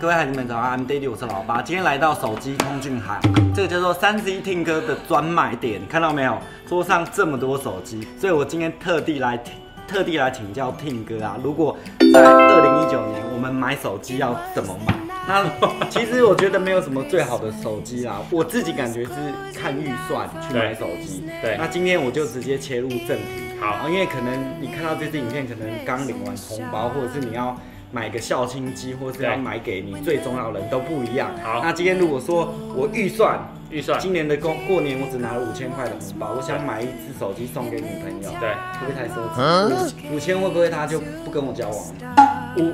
各位孩子们早安，I'm Daddy，我是老八。今天来到手机通讯行，这个叫做三 C 听歌的专卖店，看到没有？桌上这么多手机，所以我今天特地来特地来请教听歌啊。如果在二零一九年我们买手机要怎么买？那其实我觉得没有什么最好的手机啦，我自己感觉是看预算去买手机。对那今天我就直接切入正题。好因为可能你看到这支影片，可能刚领完红包，或者是你要买个孝亲机，或者是要买给你最重要的人都不一样。好那今天如果说我预算预算今年的过过年我只拿了五千块的红包，我想买一只手机送给女朋友，对会不会太奢侈？五五千会不会他就不跟我交往了？五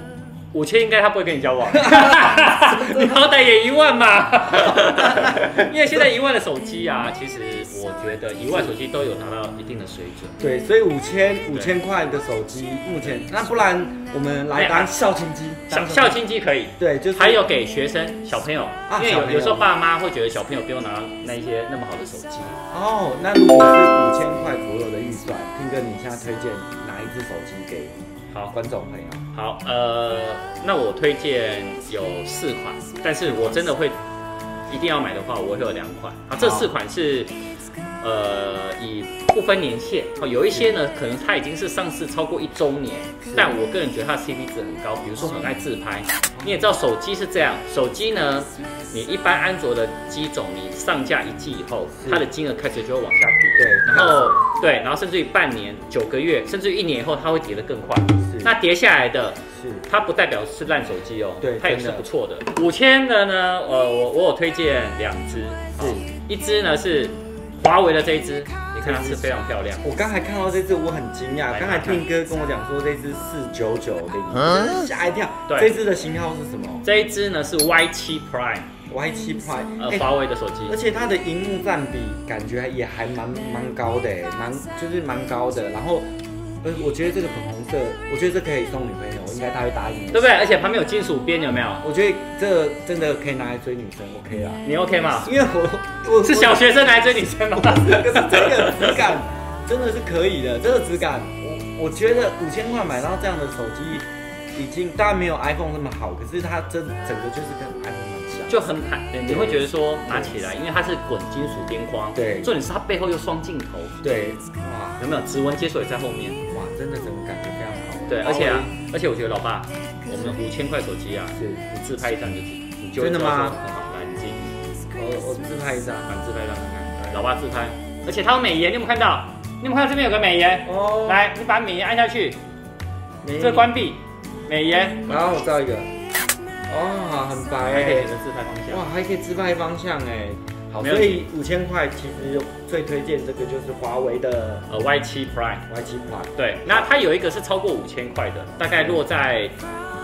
五千应该他不会跟你交往，你好歹也一万嘛。因为现在一万的手机啊，其实我觉得一万手机都有达到一定的水准。对，所以五千五千块的手机，目前那不然我们来当孝亲机，孝亲机可以，对，就是还有给学生小朋友，因为有有时候爸妈会觉得小朋友不用拿那一些那么好的手机。哦，那如果是五千块左右的预算，听哥你现在推荐哪一只手机给好观众朋友？好，呃，那我推荐有四款，但是我真的会一定要买的话，我会有两款啊。这四款是呃以不分年限，哦，有一些呢可能它已经是上市超过一周年，但我个人觉得它的 CP 值很高，比如说很爱自拍。你也知道手机是这样，手机呢，你一般安卓的机种，你上架一季以后，它的金额开始就会往下跌。对，然后对，然后甚至于半年、九个月，甚至于一年以后，它会跌得更快。是那跌下来的，是它不代表是烂手机哦，对它也是不错的。五千的呢，呃，我我有推荐两只，是一只呢是华为的这一只，你看它是非常漂亮。我刚才看到这只，我很惊讶。来刚才看听哥跟我讲说这只四九九零，吓一跳。对这只的型号是什么这一只呢是 Y 七 Prime，？Y 七 Prime。呃，哎华为的手机。而且它的荧幕占比感觉也还蛮蛮高的哎，蛮就是蛮高的。然后，呃，我觉得这个粉红色，我觉得这可以送女朋友，应该她会答应我。对不对？而且旁边有金属边，有没有？我觉得这真的可以拿来追女生，OK 啦。你 OK 吗？因为我我是小学生来追女生吗？可是这个质感真的是可以的，这个质感，我我觉得五千块买到这样的手机，已经当然没有 iPhone 那么好，可是它真整个就是跟 iPhone 蛮像。就很坦，你会觉得说拿起来，因为它是滚金属边框，对重点是它背后又双镜头，对，哇有没有？指纹解锁也在后面。哇，真的整个感觉非常好。对，而且啊，而且我觉得老爸，我们五千块手机啊，是，你自拍一张就你就真的吗很好，来你自己我我自拍一张。反自拍一张看看，老爸自拍，而且它有美颜，你有没有看到？你有没有看到这边有个美颜？哦，来，你把美颜按下去，美这关闭，美颜，然后我照一个，哦，很白哎还可以选，择自拍方向。哇，还可以自拍方向哎。所以五千块其实最推荐这个就是华为的呃，Y 7 Prime，Y 七 Prime。对，那它有一个是超过五千块的，大概落在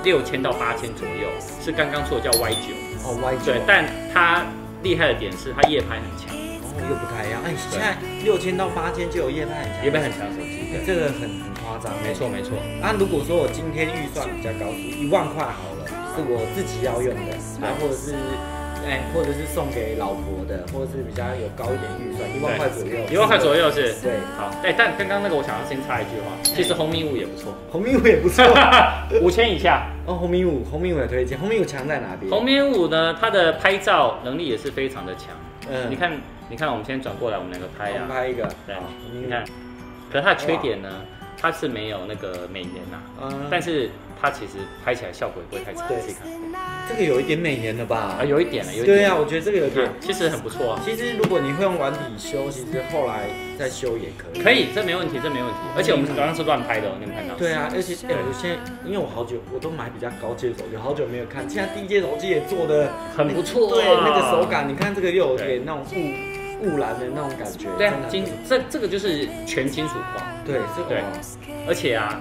六千到八千左右，是刚刚说的叫 Y 9。哦，Y 九对，，但它厉害的点是它夜拍很强，哦，又不太一样。哎，现在六千到八千就有夜拍很强，夜拍很强手机。哎这个很很夸张。没。错没错，那如果说我今天预算比较高，是一万块好了，是我自己要用的，然后或者是，哎，或者是送给老婆的，或者是比较有高一点预算，一万块左右。一万块左右是。对，好，哎、但刚刚那个我想要先插一句话，其实红米五也不错，红米五也不错。五千以下。哦，红米五，红米五也推荐。红米五强在哪边？红米五呢，它的拍照能力也是非常的强。嗯你，看，你看，我们先转过来，我们两个拍啊，拍一个。对你看，可是它的缺点呢，它是没有那个美颜呐、嗯，但是它其实拍起来效果也不会太差，对自己看这个有一点美颜了吧啊，？有一点了，有一点。对啊，我觉得这个有点嗯，。其实很不错啊。其实如果你会用软体修，其实后来再修也可以。可以，这没问题，这没问题。而且我们刚刚是乱拍的哦，你有没有看到？对啊，而且哎、我现在因为我好久我都买比较高阶手机，好久没有看，现在低阶手机也做的很不错啊对，那个手感，你看这个又有点那种雾雾蓝的那种感觉。对啊金这这个就是全金属框。对这对个而且啊，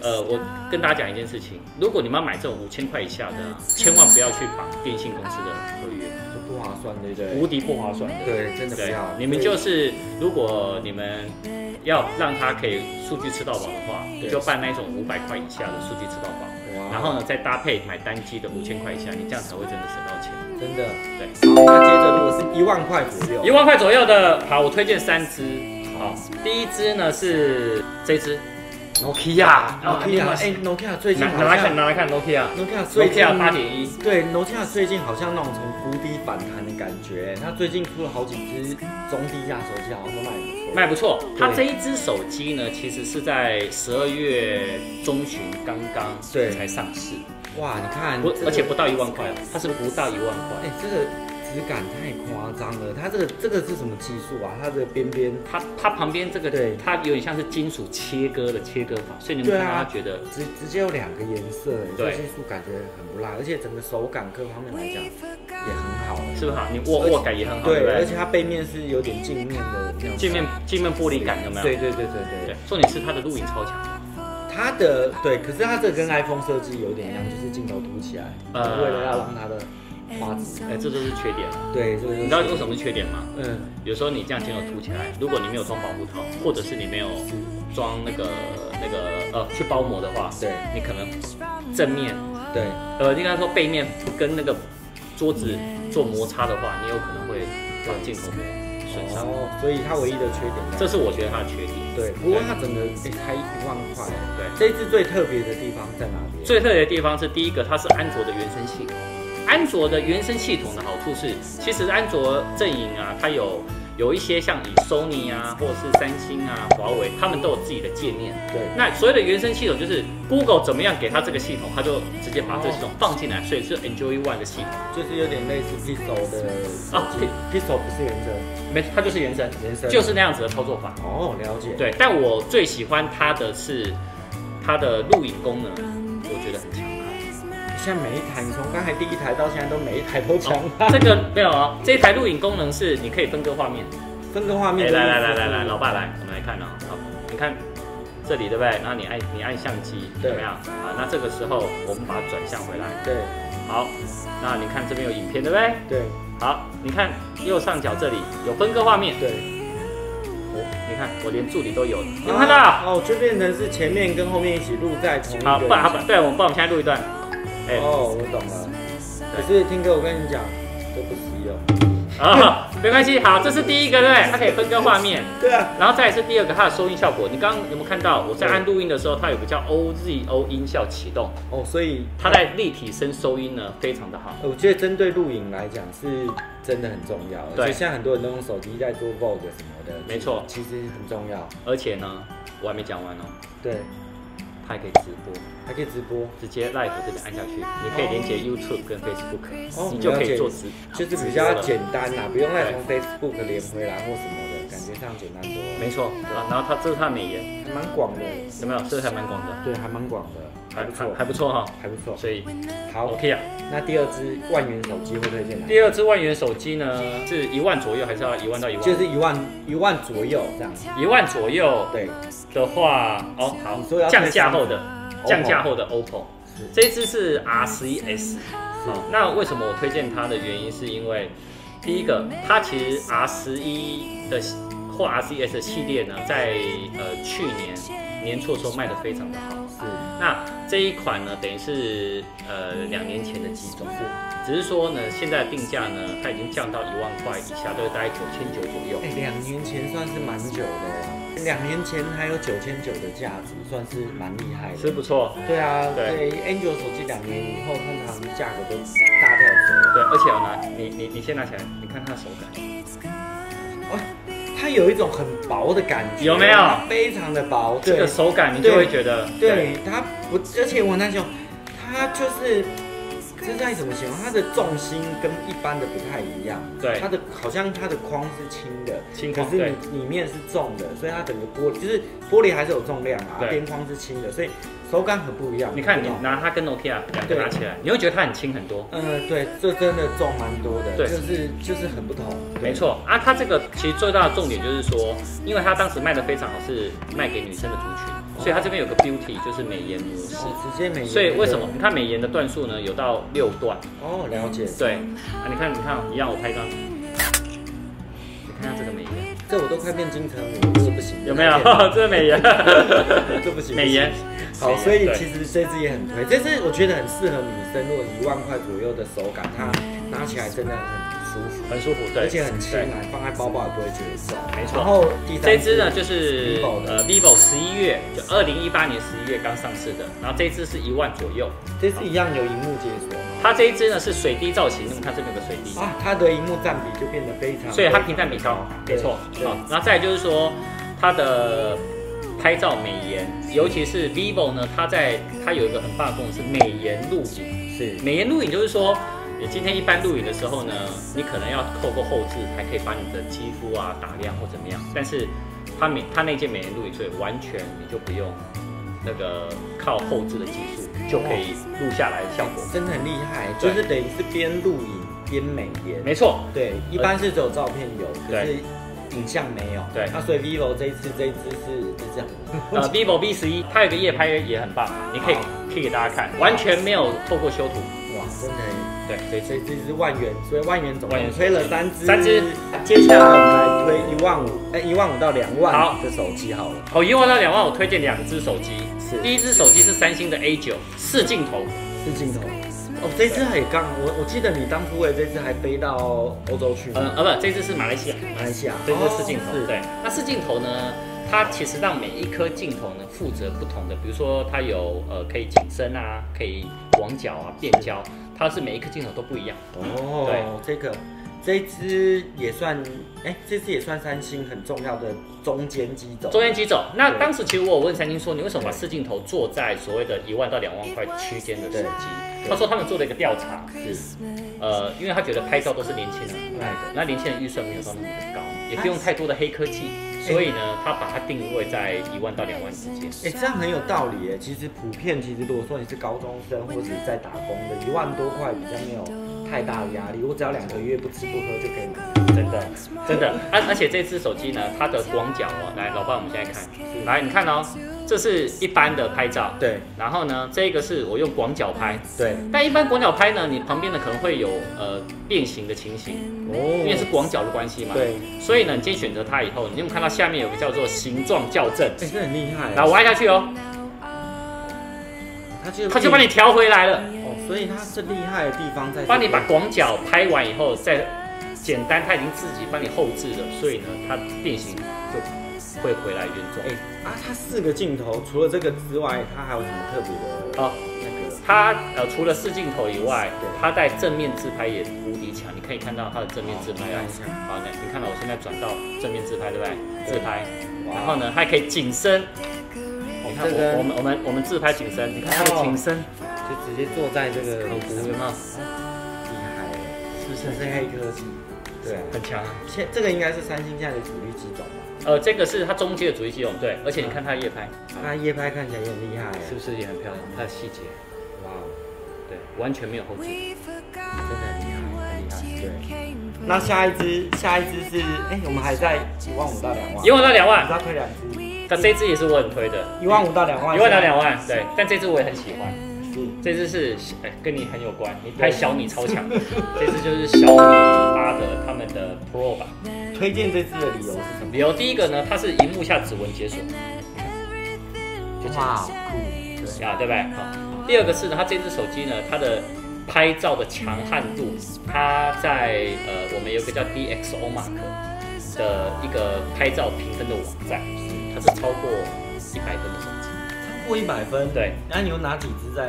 呃，我跟大家讲一件事情，如果你们要买这种五千块以下的、啊，千万不要去绑电信公司的合约，就不划算，对不对？无敌不划算的。对，真的不要。，你们就是如果你们要让它可以数据吃到饱的话，对就办那种五百块以下的数据吃到饱，然后呢再搭配买单机的五千块以下，你这样才会真的省到钱。真的对，好，那接着如果是一万块左右，一万块左右的，好，我推荐三支。好，第一支呢是这支 Nokia，Nokia，哎，Nokia 最近好拿拿来看，拿来看 Nokia。Nokia 最近八点一，对，Nokia 最近好像那种从谷底反弹的感觉，它最近出了好几只中低价手机，好像都卖不错。卖不错。它这一只手机呢，其实是在十二月中旬刚刚对才上市，哇，你看，不而且不到一万块哦，它是不到一万块。哎，这个质感太夸张了，它这个这个是什么技术啊？它的边边它它旁边这个对它有点像是金属切割的切割法，所以你们对啊看它觉得直直接有两个颜色，对技术感觉很不赖，而且整个手感各方面来讲也很好。是不是好？你握握感也很好，对而且？它背面是有点镜面的那种镜面镜面玻璃感有没有？对对对对对对，，重点是它的录影超强。它的对，可是它这个跟 iPhone 设计有点一样，就是镜头凸起来，呃为了要让它的画质，哎，这就是缺点了。对，就是你知道为什么是缺点吗？嗯，有时候你这样镜头凸起来，如果你没有装保护套，或者是你没有装那个那个呃去包膜的话，对你可能正面对，呃应该说背面跟那个桌子做摩擦的话，你有可能会让镜头膜损伤。哦，所以它唯一的缺点，这是我觉得它的缺点。对，不过它整个哎才一万块，对，这一支最特别的地方在哪里？最特别的地方是第一个，它是安卓的原生系统。安卓的原生系统的好处是，其实安卓阵营啊，它有有一些像以 Sony 啊，或者是三星啊、华为，他们都有自己的界面。对，那所谓的原生系统就是 Google 怎么样给它这个系统，它就直接把这个系统放进来，所以是 Enjoy One 的系统。就是有点类似 Pixel 的啊，Pixel 不是原生，没，它就是原生，原生就是那样子的操作法。哦，了解，对，但我最喜欢它的是它的录影功能，我觉得很强悍。现在每一台，你从刚才第一台到现在都每一台都强悍，这个没有哦，这一台录影功能是你可以分割画面。分割画哎，面。来来来来来，老爸来，我们来看哦。好，你看这里对不对？然后你按你按相机，对怎么样？啊，那这个时候我们把它转向回来。对好，那你看这边有影片对不对？对好，你看右上角这里有分割画面，对，我你看我连助理都有了，有看到？哦，就变成是前面跟后面一起录在同一个。好，不然好，不对，我们不然我们现在录一段。哎，哦，我懂了。可是听歌，我跟你讲，都不需要。啊，没关系，好，这是第一个对不对？它可以分割画面。对啊，然后再来是第二个，它的收音效果。你刚刚有没有看到？我在按录音的时候，它有个叫 OZO 音效启动，哦，所以它在立体声收音呢非常的好。我觉得针对录影来讲是真的很重要，对而且现在很多人都用手机在做 Vlog 什么的，没错其实很重要。而且呢，我还没讲完哦，对，它还可以直播，还可以直播，直接 Live 这边按下去，你可以连接 YouTube 跟 Facebook，、哦你就可以做了直，就是比较简单啦，不用再从 Facebook 连回来或什么的，感觉上简单多了，没错。然后它这是它美颜，还蛮广的，有没有？这个还蛮广的？对，还蛮广的，还不错，还不错哈。还不错。所以好，OK 啊。那第二支万元手机会推荐哪？第二支万元手机呢，是一万左右，还是要一万到一万？就是一万一万左右这样。一万左右对，的话，哦好你说要，降价后的降价后的 OPPO，这一支是 R 十一 S。好，那为什么我推荐它的原因是因为，第一个，它其实 R 十一的或 R 十一 S 的系列呢，在呃去年年初的时候卖的非常的好。是那这一款呢，等于是呃两年前的机种，只是说呢，现在的定价呢，它已经降到一万块以下，都大概九千九左右。哎，两年前算是蛮久的哦，两年前还有九千九的价值，算是蛮厉害的。是不错，对啊，对对，Android 手机两年以后，通常价格都大跳升。对，而且要拿你你你先拿起来，你看它的手感，哦，它有一种很薄的感觉，有没有非常的薄，对这个手感你就会觉得，对，它不，而且我很难形容，它就是。这该怎么形容？它的重心跟一般的不太一样。对它的好像它的框是轻的，可是轻框对里里面是重的，所以它整个玻璃就是玻璃还是有重量啊，对边框是轻的，所以手感很不一样。你看你拿它跟 Nokia 两个拿起来，你会觉得它很轻很多。呃，对，这真的重蛮多的，对就是就是很不同，没错啊，它这个其实最大的重点就是说，因为它当时卖的非常好，是卖给女生的族群，所以它这边有个 Beauty 就是美颜模式。哦，直接美颜。所以为什么你看美颜的段数呢？有到六段。哦，了解。对啊，你看你看一样，我拍一张，你看下这个美颜这我都快变金城武，这个不行。有没有？这个 美颜，这不行。美颜。好，所以其实这支也很推，这支我觉得很适合女生，如果一万块左右的手感，它拿起来真的很。舒服，很舒服，对，而且很轻啊，放在包包也不会觉得重。没错然后第三这支呢就是 vivo 的呃 vivo 十一月，就二零一八年十一月刚上市的，然后这一支是一万左右。这支一样有荧幕解锁吗？它这一支呢是水滴造型，那么它这边有个水滴，啊，它的荧幕占比就变得非常，所以它屏占比高，没错。好，然后再来就是说它的拍照美颜，尤其是 vivo 呢，它在它有一个很棒的功能是美颜录影。是美颜录影就是说，你今天一般录影的时候呢，你可能要透过后置才可以把你的肌肤啊打亮或怎么样，但是它美它那件美颜录影，所以完全你就不用那个靠后置的技术就可以录下来的效果。真的很厉害，就是等于是边录影边美颜。没错，对，一般是只有照片有，可是影像没有。对那所以 vivo 这一次这一支是是这样。呃，vivo V 十一它有个夜拍也很棒，你可以可以给大家看，完全没有透过修图。哇，真的很。对，这所以这是万元，所以万元总万元共推了三支，三支。接下来我们来推一万五，哎，一万五到两万好的手机好了。好，一万到两万，我推荐两只手机。是第一只手机是三星的 A 九四镜头，四镜头。哦，这支还刚，我我记得你当初为这支还飞到欧洲去吗，呃呃不，这只是马来西亚，马来西亚，这只是四镜头。是对，那四镜头呢，它其实让每一颗镜头呢负责不同的，比如说它有呃可以景深啊，可以广角啊、变焦，它是每一颗镜头都不一样。哦，对。这个这一支也算，哎，这支也算三星很重要的中间机种。中间机种。那对。当时其实我有问三星说，你为什么把四镜头做在所谓的一万到两万块区间的手机？他说他们做了一个调查，是，呃，因为他觉得拍照都是年轻人爱的，那年轻人预算没有到那么的高，也不用太多的黑科技，所以呢，他把它定位在一万到两万之间。哎，这样很有道理哎。其实普遍，其实如果说你是高中生或者是在打工的，一万多块比较没有太大的压力，我只要两个月不吃不喝就可以买。真的，真的，而、而且这只手机呢，它的广角哦，来，老爸，我们现在看，来，你看哦，这是一般的拍照，对。然后呢，这个是我用广角拍，对，但一般广角拍呢，你旁边的可能会有呃变形的情形，哦。因为是哦，广角的关系嘛，，对，所以呢，你今天选择它以后，你有没有看到下面有个叫做形状校正？哎，这很厉害。来，我按下去哦，它就它就帮你调回来了，哦，所以它是厉害的地方在帮你把广角拍完以后再简单，它已经自己帮你后置了，所以呢，它变形就会回来原状。哎啊，它四个镜头，除了这个之外，它还有什么特别的？哦那个它呃除了四镜头以外对，它在正面自拍也无敌强。你可以看到它的正面自拍啊好，那你看到我现在转到正面自拍，对不对？对自拍，然后呢，还可以景深。你看我我们我们我们自拍景深，你看它的景深，就直接坐在这个有有没有？厉害，是不这是黑科技。对啊，很强啊？现这个应该是三星现在的主力机种吧？呃，这个是它中阶的主机系统，对，而且你看它的夜拍，它夜拍看起来也很厉害，是不是也很漂亮？它的细节，哇。哦，对，完全没有后置。真的很厉害，很厉害。对，那下一支，下一支是，哎，我们还在一万五到两万，一万到两万，你要推两支，那这支也是我很推的，一万五到两万，一万到两万，对，但这支我也很喜欢。是。这支是哎、跟你很有关，你拍小米超强，这支就是小米他们的 Pro 版。推荐这支的理由是什么？理由第一个呢，它是荧幕下指纹解锁，就这样哇，酷，对，啊，对不对？好，第二个是呢，它这只手机呢，它的拍照的强悍度，它在呃我们有一个叫 DxO Mark 的一个拍照评分的网站，它是超过一百分的手机，超过一百分，对，那你有哪几支在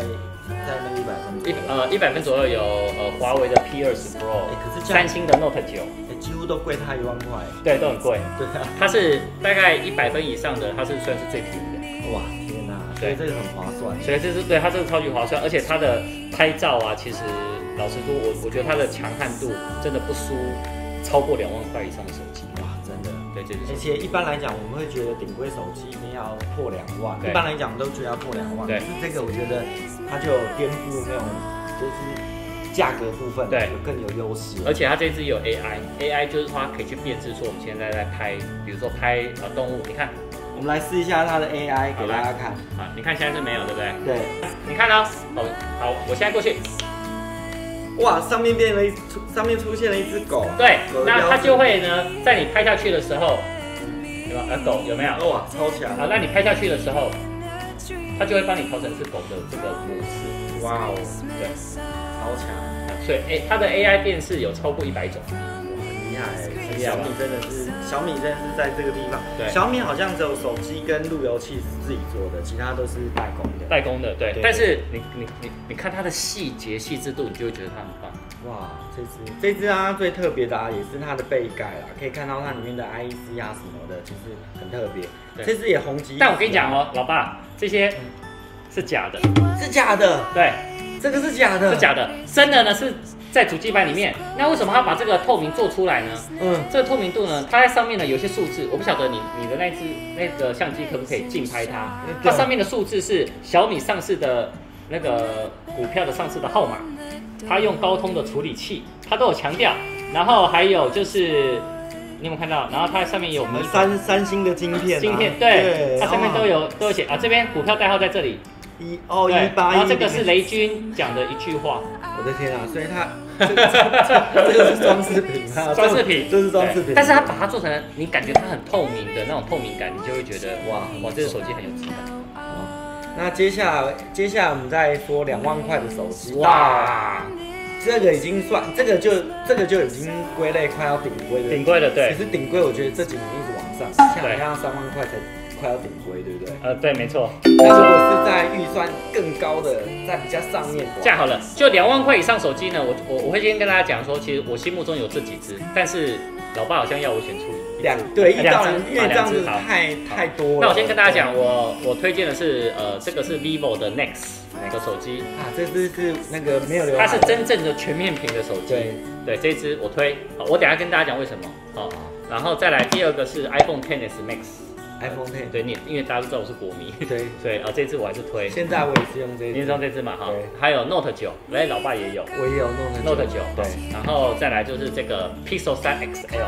在那个一百分一右？呃一百分左右有呃华为的 P 二十 Pro，哎可是三星的 Note 九，哎几乎都贵它一万块，对，都很贵。对啊，它是大概一百分以上的，它是算是最便宜的，哇，天哪，所以这个很划算，所以这是对它这个超级划算，而且它的拍照啊，其实老实说，我我觉得它的强悍度真的不输超过两万块以上的手机。而且一般来讲，我们会觉得顶规手机一定要破两万，对一般来讲都觉得要破两万。对可是这个我觉得它就有颠覆那种就是价格部分，对有更有优势。而且它这支有 AI，AI 就是说它可以去辨识说我们现在在拍，比如说拍呃动物，你看我们来试一下它的 AI 给大家看。啊，你看现在是没有，对不对？对，你看呢、哦，好，我现在过去，哇，上面变了一出，上面出现了一只狗。对那它就会呢，在你拍下去的时候，有没有？呃，狗有没有？哇，超强！好，那你拍下去的时候，它就会帮你调成是狗的这个模式。哇哦，对，超强！所所以哎，它的 AI 辨识有超过一百种。很厉害，厉害吧小米真的是小米真的是在这个地方，对。小米好像只有手机跟路由器是自己做的，其他都是代工的。代工的，对，对。但是你你你你看它的细节细致度，你就会觉得它很棒。哇，这只这只啊最特别的啊，也是它的背盖啦，可以看到它里面的 IEC 啊什么的，其实很特别。对。这只也红极啊，但我跟你讲哦，老爸，这些是假的，是假的，对，这个是假的，是假的，真的呢是在主机板里面。那为什么它把这个透明做出来呢？嗯，这个透明度呢，它在上面呢有些数字，我不晓得你你的那只那个相机可不可以近拍它？它上面的数字是小米上市的那个股票的上市的号码，它用高通的处理器，它都有强调。然后还有就是你有没有看到？然后它上面有我们三三星的晶片啊，晶片，对，它上面都哦有都有写啊，这边股票代号在这里，一哦对一，八一，然后这个是雷军讲的一句话，我的天啊！所以他这个 这个是装饰品啊，装饰品，这是装饰品。但是他把它做成你感觉它很透明的那种透明感，你就会觉得哇哇哇，这个手机很有质感。那接下来接下来我们再说两万块的手机，哇，这个已经算这个就这个就已经归类快要顶规的，顶规的对。其实顶规我觉得这几年一直往上，像对你看三万块才快要顶规，对不对？呃，对，没错。那如果是在预算更高的，在比较上面，这样好了，就两万块以上手机呢，我我我会先跟大家讲说，其实我心目中有这几只，但是老爸好像要我选出一两只对一到两只两，因为好这样子两只太太多了。那我先跟大家讲，我我推荐的是呃，这个是 vivo 的 Nex 的手机，啊，这只是那个没有流，它是真正的全面屏的手机。对对，这一支我推，好，我等一下跟大家讲为什么。好，然后再来第二个是 iPhone XS Max，iPhone Ten，对你，因为大家都知道我是国迷，对，所以啊这次我还是推。现在我也是用这你知道这只嘛哈。对？还有 Note 九，来老爸也有。我也有弄成 Note 九，对。然后再来就是这个 Pixel 三 XL。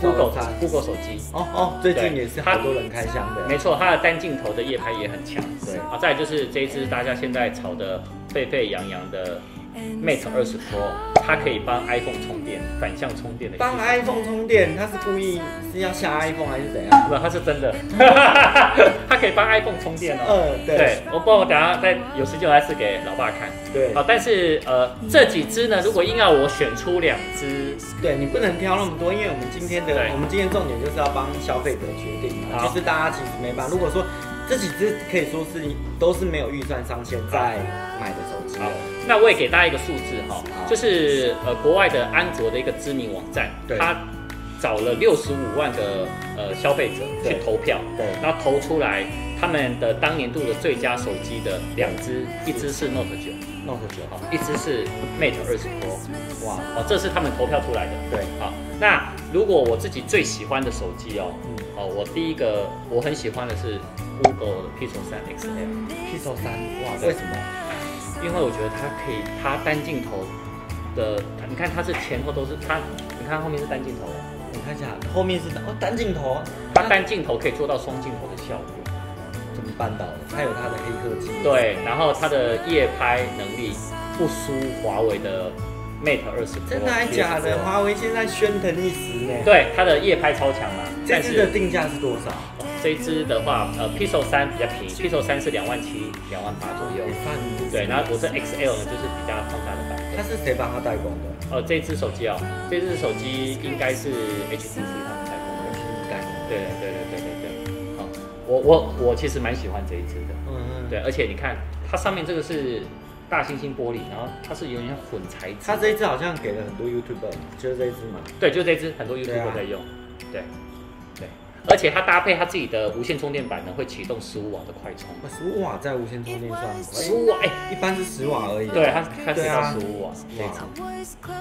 Google 三。Google 手机，哦哦，最近也是好多人开箱的，没错，它的单镜头的夜拍也很强。对。啊，再来就是这一支大家现在炒的沸沸扬扬的 Mate 二十 Pro，它可以帮 iPhone 充电，反向充电的。帮 iPhone 充电，它是故意是要下 iPhone 还是怎样？不，它是真的，它可以帮 iPhone 充电哦。嗯，对对，我不然我等下再有时间我再试给老爸看。对好，但是呃这几只呢，如果硬要我选出两只，对，你不能挑那么多，因为我们今天的我们今天重点就是要帮消费者决定嘛。好其实大家其实没办法，如果说这几只可以说是都是没有预算上限在买的手机那我也给大家一个数字哈好，就是呃国外的安卓的一个知名网站，对它找了六十五万的呃消费者去投票，对。然后投出来他们的当年度的最佳手机的两支，一支是 Note 九，，Note 九哈，一支是 Mate 二十 Pro，哇，哦，这是他们投票出来的。对，好，那如果我自己最喜欢的手机哦，嗯哦，我第一个我很喜欢的是 Google 的 Pixel 三 XL，，Pixel 三，哇，为什么？因为我觉得它可以，它单镜头的，你看它是前后都是它，你看后面是单镜头，你看一下，后面是哦单镜头，它单镜头可以做到双镜头的效果。怎么办到的？它有它的黑科技，对，然后它的夜拍能力不输华为的 Mate 二十 Pro，真的还假的？华为现在喧腾一时呢。，对，它的夜拍超强嘛，但这支的定价是多少？这一支的话，呃，Pixel 三比较便宜，Pixel 三是两万七、两万八左右也。算对，然后我这 XL 呢就是比较放大的版本。它是谁帮他代工的？呃，这支手机哦，这支手机应该是 HTC 他们代工的。代工。对对对对对对。好，我我我其实蛮喜欢这一支的。嗯嗯。对，而且你看它上面这个是大猩猩玻璃，然后它是有点像混材质。它这一支好像给了很多 YouTuber，就是这一支嘛。对，就这支很多 YouTuber 在用。对对，而且它搭配它自己的无线充电板呢，会启动十五瓦的快充。十五瓦在无线充电算十五瓦，哎，一般是十瓦而已。对，它它是到对啊十五瓦。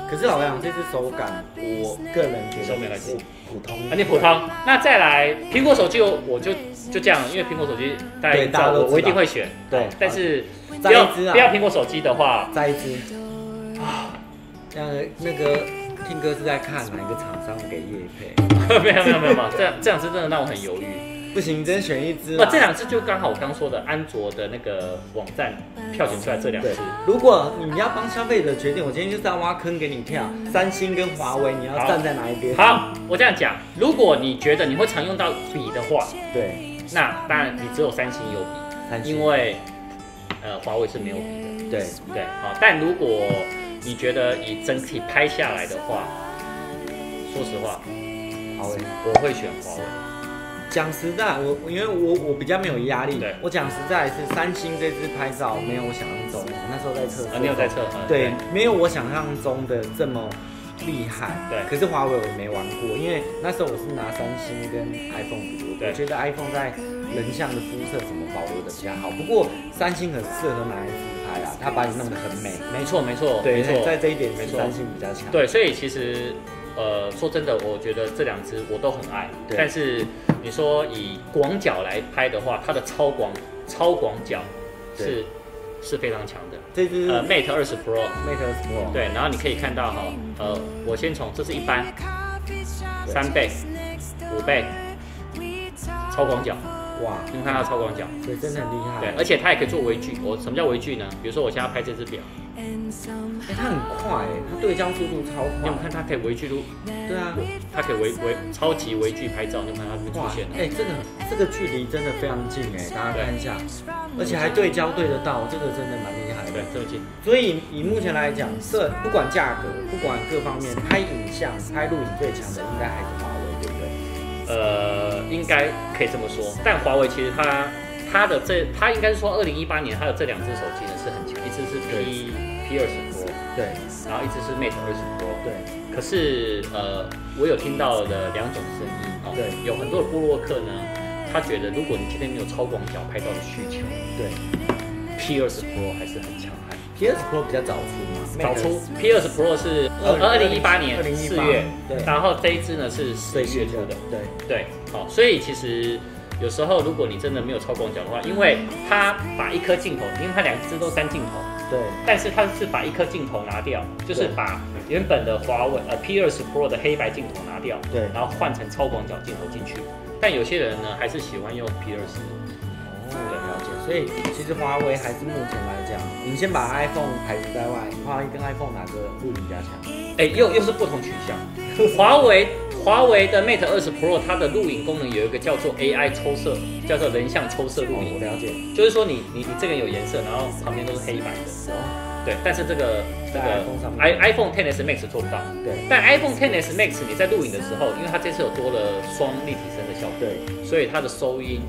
可是老实讲，这只手感，我个人觉得手没关系普普通。啊，你普通。那再来苹果手机，我我就就这样，因为苹果手机大家对知道我大家都知道我一定会选。对但是不要啊不要苹果手机的话，再一支啊，那个那个听歌是在看哪一个厂商给叶配？没有没有没有没有，这样这两只真的让我很犹豫。不行，你真选一支不，啦。这两只就刚好我刚说的安卓的那个网站票选出来这两对只。，如果你要帮消费者决定，我今天就是要挖坑给你跳，三星跟华为，你要站在哪一边？，好，我这样讲，如果你觉得你会常用到笔的话，对，那当然你只有三星有笔，因为呃华为是没有笔的。对，对，好，但如果你觉得以整体拍下来的话，说实话，华为。我会选华为。讲实在，我因为我我比较没有压力。对我讲实在是三星这支拍照没有我想象中，我那时候在测试。啊，你有在测？嗯对，没有我想象中的这么厉害。对可是华为我没玩过，因为那时候我是拿三星跟 iPhone 比，我觉得 iPhone 在人像的肤色什么保留的比较好。不过三星很适合拿来自拍啊，它把你弄得很美。没错没错对，没错，在这一点没错是三星比较强。对，所以其实呃说真的，我觉得这两只我都很爱，对。但是你说以广角来拍的话，它的超广超广角是是非常强的。这只呃，Mate 二十 Pro，Mate Pro，对，然后你可以看到哈，呃，我先从这是一般。三倍、五倍超广角，哇，你们看它超广角，对真的很厉害。对，而且它也可以做微距。我什么叫微距呢？比如说我现在要拍这只表，哎，它很快哎，它对焦速度超快你有。看它可以微距录？对啊，它可以微微超级微距拍照，你看它会出哇现，哎，这个这个距离真的非常近哎，大家看一下，而且还对焦对得到，这个真的蛮厉害的对。，这么近。所以以目前来讲，这不管价格，不管各方面，拍影像、拍录影最强的应该还是？呃，应该可以这么说。但华为其实它它的这它应该是说，二零一八年它的这两只手机呢是很强，一只是 P P 二十 Pro，对然后一只是 Mate 二十 Pro。对可是呃，我有听到的两种声音哦，对有很多的布洛克呢，他觉得如果你今天没有超广角拍照的需求对，P 二十 Pro 还是很强悍。，PS Pro 比较早出嘛，早出 P 二十 Pro 是二零一八年2018四月，对然后这一支呢是十一月出的。对对，好，所以其实有时候如果你真的没有超广角的话，因为它把一颗镜头，因为它两只都三镜头，对但是它是把一颗镜头拿掉，就是把原本的华为呃 P 二十 Pro 的黑白镜头拿掉，对然后换成超广角镜头进去。但有些人呢还是喜欢用 P 二十，哦，了解。所以其实华为还是目前来讲，你先把 iPhone 排除在外，华为跟 iPhone 哪个录影比较强？哎，又又是不同取向。华为华为的 Mate 二十 Pro 它的录影功能有一个叫做 AI 抽色，叫做人像抽色录影我，了解。就是说你你你这个有颜色，然后旁边都是黑白的。哦，对，但是这个这个 i iPhone 10s Max 做不到，对但 iPhone 10s Max 你在录影的时候，因为它这次有多了双立体声的效果，对。所以它的收音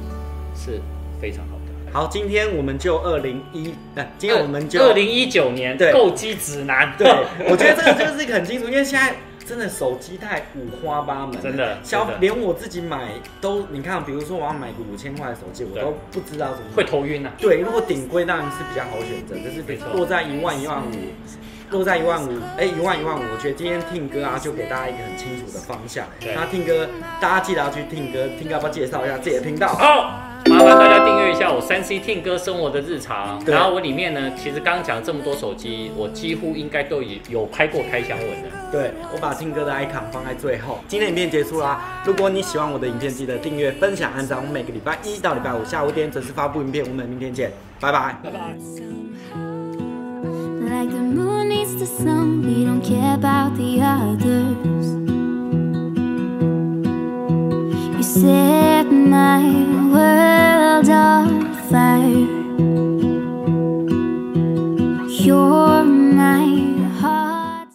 是非常好的。好，今天我们就二零一，呃，今天我们就二零一九年对。购机指南，对，我觉得这个就是一个很清楚，因为现在真的手机太五花八门，真的消连我自己买都，你看，比如说我要买个五千块的手机，我都不知道怎么会头晕啊。对，如果顶规当然是比较好选择，就是没错落在一万一万五，落在一万五，哎，一万一万五，我觉得今天听歌啊，就给大家一个很清楚的方向。对。那听歌，大家记得要去听歌，听歌要不要介绍一下自己的频道？好，麻烦大家订阅一下我三 C 听歌生活的日常。然后我里面呢，其实刚刚讲了这么多手机，我几乎应该都有有拍过开箱文的。对，我把听歌的 icon 放在最后。今天影片结束啦，如果你喜欢我的影片，记得订阅、分享、按赞。我每个礼拜一到礼拜五下午五点准时发布影片，我们明天见，拜拜。wild are? You're